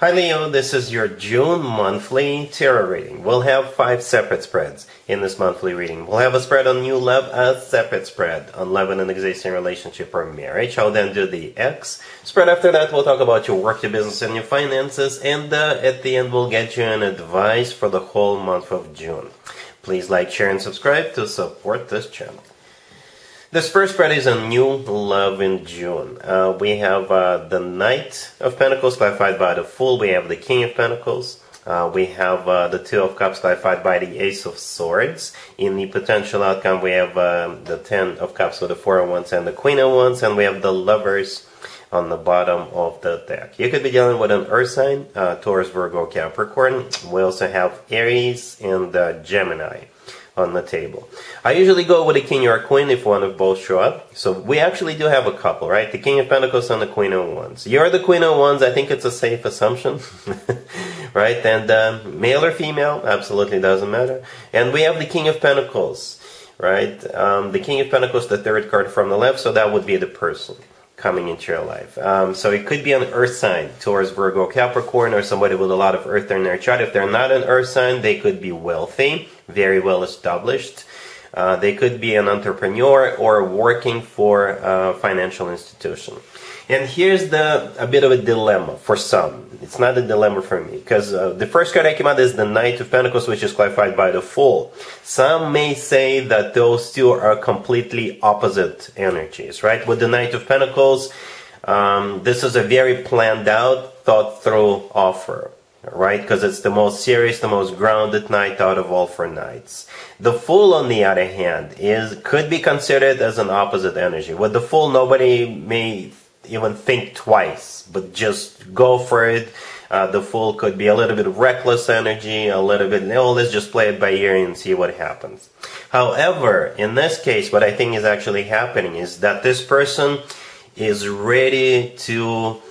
Hi Leo, this is your June monthly tarot reading. We'll have five separate spreads in this monthly reading. We'll have a spread on new love, a separate spread on love in an existing relationship or marriage. I'll then do the X spread after that. We'll talk about your work, your business, and your finances. And uh, at the end, we'll get you an advice for the whole month of June. Please like, share, and subscribe to support this channel. This first spread is a new love in June. Uh, we have uh, the Knight of Pentacles clarified by the Fool. We have the King of Pentacles. Uh, we have uh, the Two of Cups clarified by the Ace of Swords. In the potential outcome, we have uh, the Ten of Cups with the Four of Wands and the Queen of Wands, and we have the Lovers on the bottom of the deck. You could be dealing with an Earth sign, uh, Taurus, Virgo, Capricorn. We also have Aries and Gemini on the table. I usually go with a king or a queen if one of both show up. So we actually do have a couple, right? The king of pentacles and the queen of wands. You're the queen of wands. I think it's a safe assumption, right? And uh, male or female, absolutely doesn't matter. And we have the king of pentacles, right? Um, the king of pentacles, the third card from the left. So that would be the person coming into your life. Um, so it could be an earth sign Taurus, Virgo, Capricorn, or somebody with a lot of earth in their chart. If they're not an earth sign, they could be wealthy, very well established. Uh, they could be an entrepreneur or working for a financial institution. And here's the a bit of a dilemma for some. It's not a dilemma for me because uh, the first card I came out is the Knight of Pentacles, which is clarified by the Fool. Some may say that those two are completely opposite energies, right? With the Knight of Pentacles, um, this is a very planned out, thought through offer right? Because it's the most serious, the most grounded knight out of all four knights. The Fool, on the other hand, is could be considered as an opposite energy. With the Fool, nobody may even think twice, but just go for it. Uh, the Fool could be a little bit of reckless energy, a little bit, oh, let's just play it by ear and see what happens. However, in this case, what I think is actually happening is that this person is ready to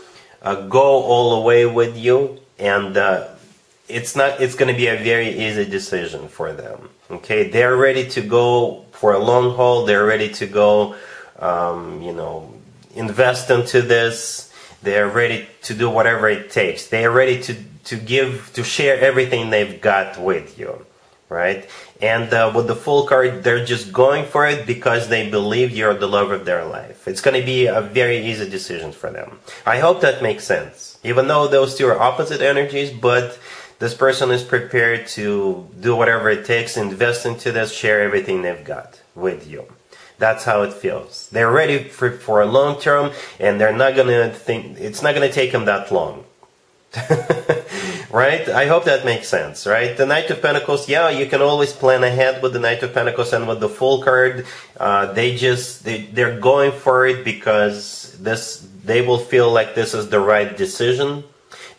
uh, go all the way with you and uh, it's not it's going to be a very easy decision for them okay they're ready to go for a long haul they're ready to go um, you know invest into this they're ready to do whatever it takes they're ready to to give to share everything they've got with you right? And uh, with the Fool card, they're just going for it because they believe you're the love of their life. It's going to be a very easy decision for them. I hope that makes sense. Even though those two are opposite energies, but this person is prepared to do whatever it takes, invest into this, share everything they've got with you. That's how it feels. They're ready for, for a long term, and they're not gonna think, it's not gonna take them that long. right? I hope that makes sense, right? The Knight of Pentacles, yeah, you can always plan ahead with the Knight of Pentacles and with the Fool card. Uh, they just they, they're going for it because this they will feel like this is the right decision.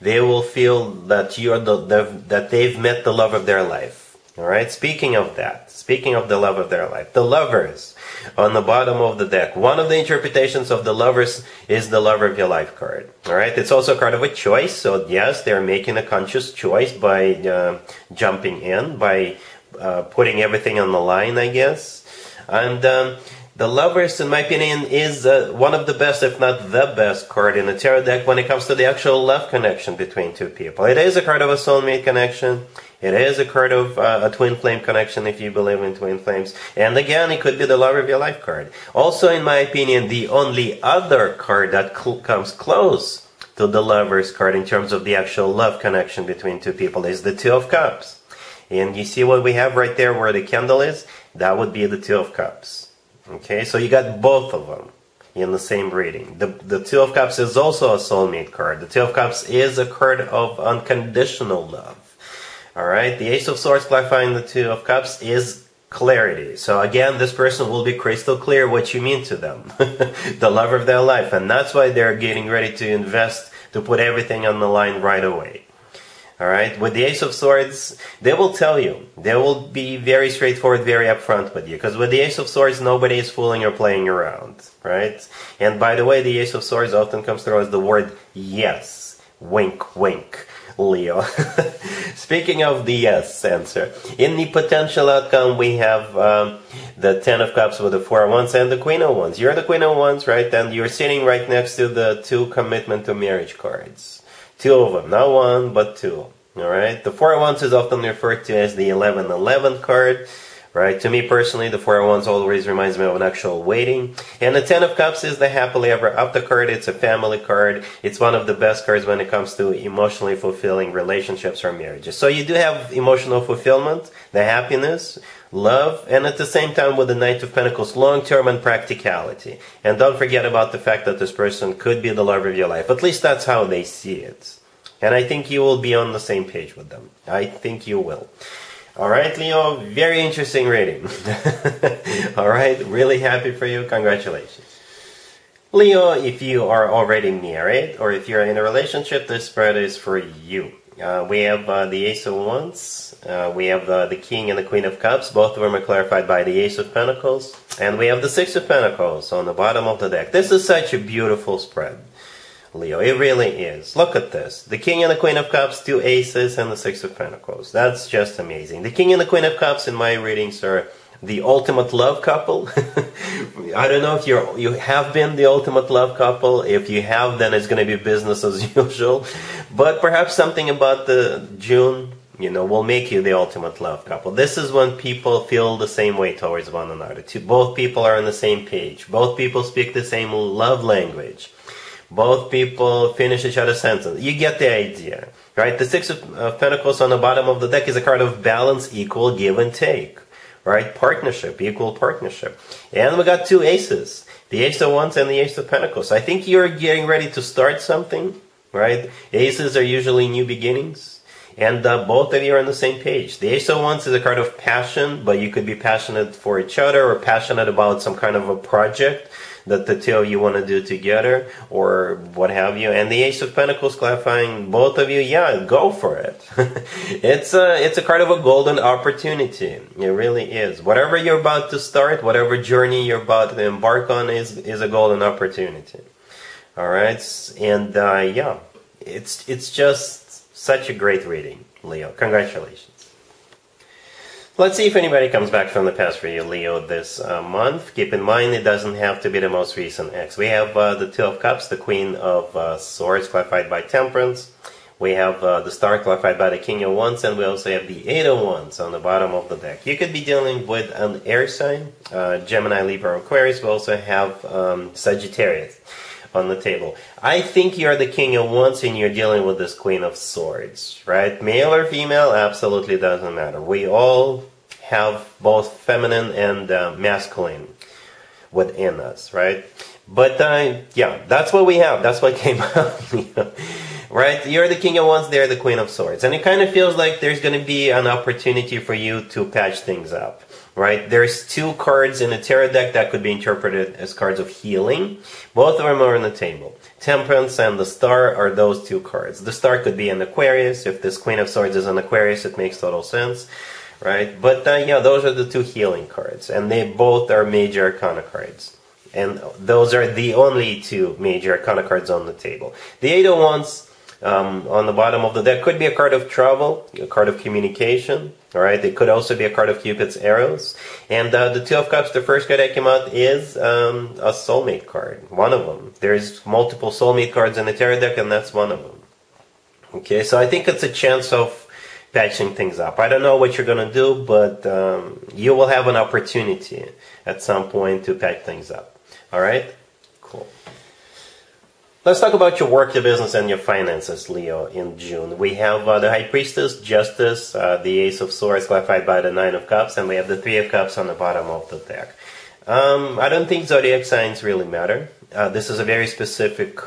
They will feel that you're the, the that they've met the love of their life. All right. Speaking of that, speaking of the love of their life, the lovers on the bottom of the deck. One of the interpretations of the lovers is the lover of your life card. All right, it's also a card of a choice. So yes, they're making a conscious choice by uh, jumping in, by uh, putting everything on the line, I guess. And um, the lovers, in my opinion, is uh, one of the best, if not the best card in the tarot deck when it comes to the actual love connection between two people. It is a card of a soulmate connection. It is a card of uh, a twin flame connection if you believe in twin flames. And again, it could be the love of your life card. Also, in my opinion, the only other card that cl comes close to the lover's card in terms of the actual love connection between two people is the Two of Cups. And you see what we have right there where the candle is? That would be the Two of Cups. Okay, so you got both of them in the same reading. The, the Two of Cups is also a soulmate card. The Two of Cups is a card of unconditional love. Alright, the Ace of Swords clarifying the Two of Cups is clarity. So again, this person will be crystal clear what you mean to them. the love of their life. And that's why they're getting ready to invest, to put everything on the line right away. Alright, with the Ace of Swords, they will tell you. They will be very straightforward, very upfront with you. Because with the Ace of Swords, nobody is fooling or playing around. Right? And by the way, the Ace of Swords often comes through as the word yes. Wink, wink. Leo. Speaking of the yes answer, in the potential outcome, we have um, the Ten of Cups with the Four of Wands and the Queen of Wands. You're the Queen of Wands, right? And you're sitting right next to the two commitment to marriage cards. Two of them, not one, but two. All right. The Four of Wands is often referred to as the 1111 card right? To me personally, the Four oh of Wands always reminds me of an actual wedding. And the Ten of Cups is the happily ever after card. It's a family card. It's one of the best cards when it comes to emotionally fulfilling relationships or marriages. So you do have emotional fulfillment, the happiness, love, and at the same time with the Knight of Pentacles, long term and practicality. And don't forget about the fact that this person could be the love of your life. At least that's how they see it. And I think you will be on the same page with them. I think you will. All right, Leo, very interesting reading. All right, really happy for you. Congratulations. Leo, if you are already married or if you're in a relationship, this spread is for you. Uh, we have uh, the Ace of Wands, uh, we have uh, the King and the Queen of Cups, both of them are clarified by the Ace of Pentacles, and we have the Six of Pentacles on the bottom of the deck. This is such a beautiful spread. Leo. It really is. Look at this. The King and the Queen of Cups, two aces, and the Six of Pentacles. That's just amazing. The King and the Queen of Cups in my readings are the ultimate love couple. I don't know if you're you have been the ultimate love couple. If you have, then it's going to be business as usual. But perhaps something about the June, you know, will make you the ultimate love couple. This is when people feel the same way towards one another. Both people are on the same page. Both people speak the same love language both people finish each other's sentence. You get the idea, right? The Six of Pentacles on the bottom of the deck is a card of balance, equal give and take, right? Partnership, equal partnership. And we got two aces, the Ace of Wands and the Ace of Pentacles. I think you're getting ready to start something, right? Aces are usually new beginnings. And uh, both of you are on the same page. The Ace of Wands is a card of passion, but you could be passionate for each other or passionate about some kind of a project that the two of you want to do together or what have you. And the Ace of Pentacles clarifying both of you, yeah, go for it. it's a it's a card of a golden opportunity. It really is. Whatever you're about to start, whatever journey you're about to embark on is is a golden opportunity. All right, and uh, yeah, it's it's just such a great reading, Leo. Congratulations. Let's see if anybody comes back from the past for you, Leo, this uh, month. Keep in mind, it doesn't have to be the most recent ex. We have uh, the Two of Cups, the Queen of uh, Swords, clarified by Temperance. We have uh, the Star, clarified by the King of Wands, and we also have the Eight of Wands on the bottom of the deck. You could be dealing with an air sign, uh, Gemini, Libra, Aquarius. We also have um, Sagittarius on the table. I think you're the king of wands and you're dealing with this queen of swords, right? Male or female, absolutely doesn't matter. We all have both feminine and uh, masculine within us, right? But uh, yeah, that's what we have. That's what came out. right? You're the king of wands, they're the queen of swords. And it kind of feels like there's going to be an opportunity for you to patch things up right? There's two cards in the tarot deck that could be interpreted as cards of healing. Both of them are on the table. Temperance and the Star are those two cards. The Star could be an Aquarius. If this Queen of Swords is an Aquarius, it makes total sense, right? But uh, yeah, those are the two healing cards, and they both are major Arcana cards. And those are the only two major Arcana cards on the table. The Eight of Wands um, on the bottom of the deck could be a card of travel, a card of communication. All right, it could also be a card of Cupid's arrows. And uh, the Two of Cups, the first card that came out is um, a soulmate card. One of them. There's multiple soulmate cards in the tarot deck, and that's one of them. Okay, so I think it's a chance of patching things up. I don't know what you're going to do, but um, you will have an opportunity at some point to patch things up. All right? Cool. Let's talk about your work, your business, and your finances, Leo, in June. We have uh, the High Priestess, Justice, uh, the Ace of Swords, clarified by the Nine of Cups, and we have the Three of Cups on the bottom of the deck. Um, I don't think zodiac signs really matter. Uh, this is a very specific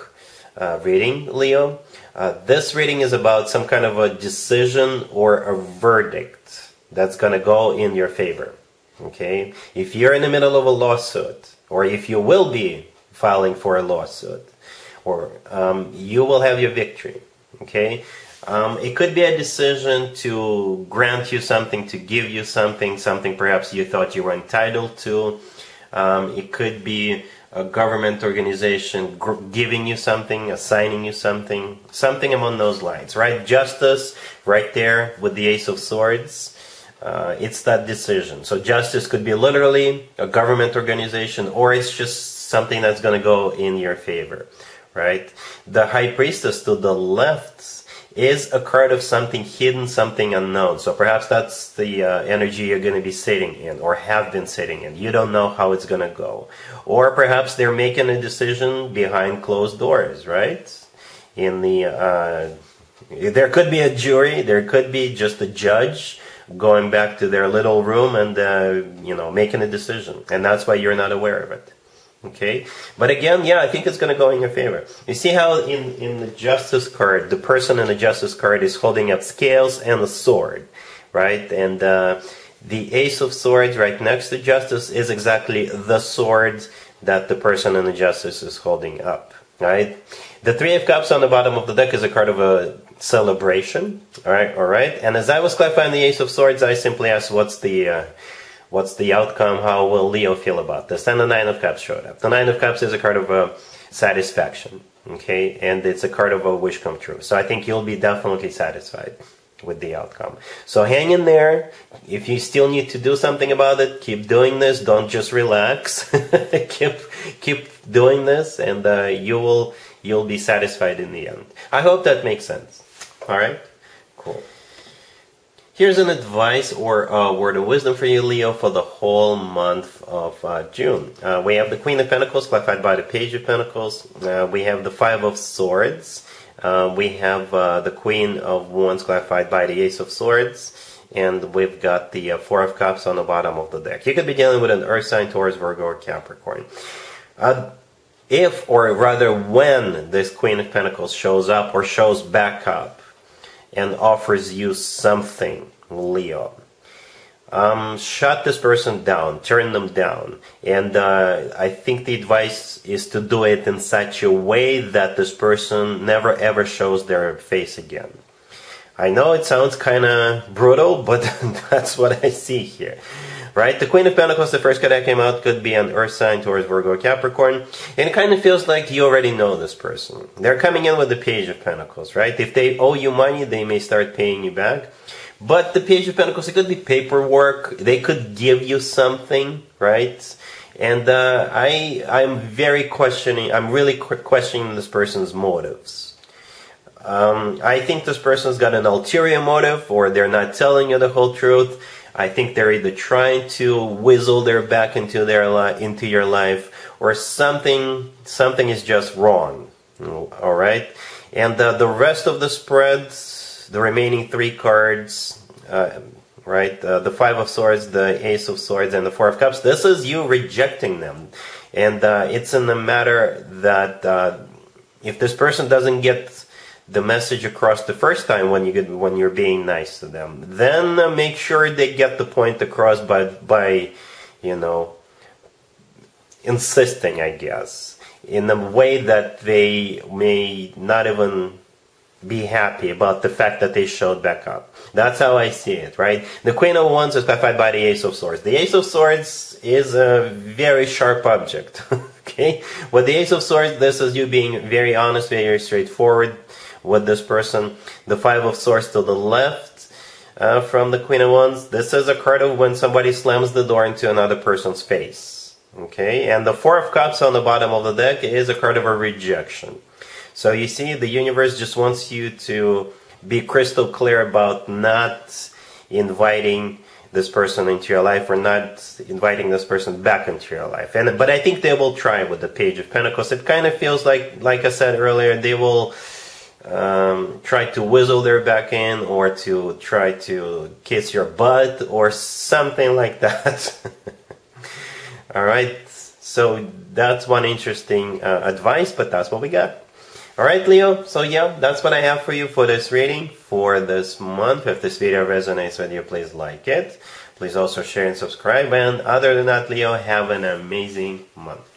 uh, reading, Leo. Uh, this reading is about some kind of a decision or a verdict that's going to go in your favor. Okay? If you're in the middle of a lawsuit, or if you will be filing for a lawsuit, or um, you will have your victory. Okay? Um, it could be a decision to grant you something, to give you something, something perhaps you thought you were entitled to. Um, it could be a government organization giving you something, assigning you something, something among those lines, right? Justice, right there with the Ace of Swords. Uh, it's that decision. So justice could be literally a government organization, or it's just something that's going to go in your favor, right? The High Priestess to the left is a card of something hidden, something unknown. So perhaps that's the uh, energy you're going to be sitting in or have been sitting in. You don't know how it's going to go. Or perhaps they're making a decision behind closed doors, right? In the, uh, there could be a jury, there could be just a judge going back to their little room and, uh, you know, making a decision. And that's why you're not aware of it. Okay, but again, yeah, I think it's going to go in your favor. You see how in, in the justice card, the person in the justice card is holding up scales and a sword, right? And uh, the ace of swords right next to justice is exactly the sword that the person in the justice is holding up, right? The three of cups on the bottom of the deck is a card of a celebration, all right, all right. And as I was clarifying the ace of swords, I simply asked, what's the uh, What's the outcome? How will Leo feel about this? Then the Nine of Cups showed up. The Nine of Cups is a card of uh, satisfaction, okay? And it's a card of a wish come true. So I think you'll be definitely satisfied with the outcome. So hang in there. If you still need to do something about it, keep doing this. Don't just relax. keep keep doing this, and uh, you will you'll be satisfied in the end. I hope that makes sense. All right, cool. Here's an advice or a word of wisdom for you, Leo, for the whole month of uh, June. Uh, we have the Queen of Pentacles clarified by the Page of Pentacles. Uh, we have the Five of Swords. Uh, we have uh, the Queen of Wands clarified by the Ace of Swords. And we've got the uh, Four of Cups on the bottom of the deck. You could be dealing with an Earth sign, Taurus, Virgo, or Capricorn. if, or rather when, this Queen of Pentacles shows up or shows back up, and offers you something, Leo. Um, shut this person down, turn them down. And uh, I think the advice is to do it in such a way that this person never ever shows their face again. I know it sounds kind of brutal, but that's what I see here right? The Queen of Pentacles, the first card that came out, could be an Earth sign Taurus Virgo or Capricorn. And it kind of feels like you already know this person. They're coming in with the Page of Pentacles, right? If they owe you money, they may start paying you back. But the Page of Pentacles, it could be paperwork. They could give you something, right? And uh, I, I'm very questioning, I'm really questioning this person's motives. Um, I think this person's got an ulterior motive, or they're not telling you the whole truth. I think they're either trying to whizzle their back into their li- into your life, or something something is just wrong. All right, and uh, the rest of the spreads, the remaining three cards. Uh, right, uh, the five of swords, the ace of swords, and the four of cups. This is you rejecting them, and uh, it's in the matter that uh, if this person doesn't get the message across the first time when you get when you're being nice to them. Then uh, make sure they get the point across by by you know insisting, I guess, in a way that they may not even be happy about the fact that they showed back up. That's how I see it, right? The Queen of Wands is clarified by the Ace of Swords. The Ace of Swords is a very sharp object. okay? With the Ace of Swords, this is you being very honest, very straightforward, with this person. The Five of Swords to the left uh, from the Queen of Wands. This is a card of when somebody slams the door into another person's face. Okay, and the Four of Cups on the bottom of the deck is a card of a rejection. So you see, the universe just wants you to be crystal clear about not inviting this person into your life or not inviting this person back into your life. And but I think they will try with the Page of Pentacles. It kind of feels like, like I said earlier, they will um, try to whistle their back in or to try to kiss your butt or something like that. All right, so that's one interesting uh, advice, but that's what we got. All right, Leo. So yeah, that's what I have for you for this reading for this month. If this video resonates with you, please like it. Please also share and subscribe. And other than that, Leo, have an amazing month.